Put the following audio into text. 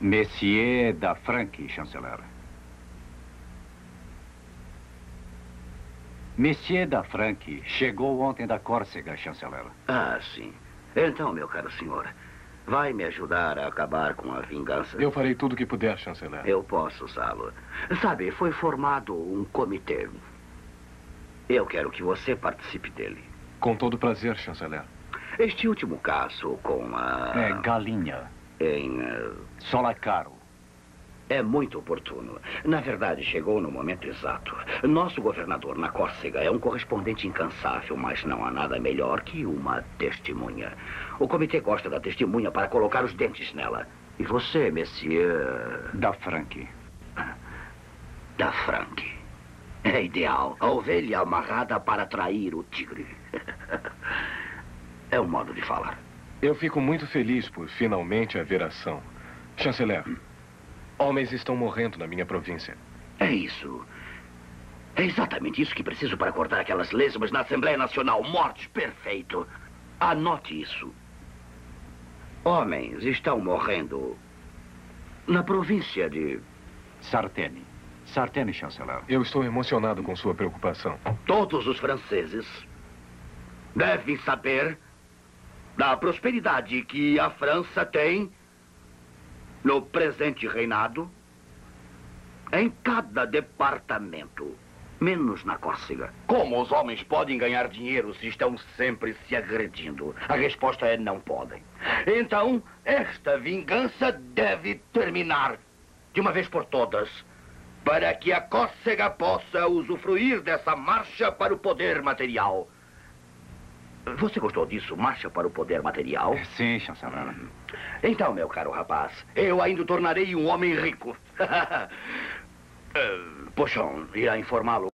Messier da Franque, chanceler. Messier da Franque chegou ontem da Córcega, chanceler. Ah, sim. Então, meu caro senhor, vai me ajudar a acabar com a vingança? Eu farei tudo o que puder, chanceler. Eu posso usá-lo. Sabe, foi formado um comitê. Eu quero que você participe dele. Com todo prazer, chanceler. Este último caso com a... É Galinha. Em... Uh... Solacaro. É muito oportuno. Na verdade, chegou no momento exato. Nosso governador na Córcega é um correspondente incansável, mas não há nada melhor que uma testemunha. O comitê gosta da testemunha para colocar os dentes nela. E você, Monsieur... Da Franque. Da Franque. É ideal. A ovelha amarrada para atrair o tigre. É um modo de falar. Eu fico muito feliz por finalmente haver ação. Chanceler, homens estão morrendo na minha província. É isso. É exatamente isso que preciso para cortar aquelas lesmas na Assembleia Nacional. Morte, perfeito. Anote isso. Homens estão morrendo na província de... Sartene. Sartene, chanceler. Eu estou emocionado com sua preocupação. Todos os franceses devem saber da prosperidade que a França tem no presente reinado em cada departamento, menos na Córcega. Como os homens podem ganhar dinheiro se estão sempre se agredindo? A resposta é não podem. Então, esta vingança deve terminar de uma vez por todas para que a Córcega possa usufruir dessa marcha para o poder material. Você gostou disso? Marcha para o poder material? Sim, chanceler. Então, meu caro rapaz, eu ainda o tornarei um homem rico. uh, Pochon irá informá-lo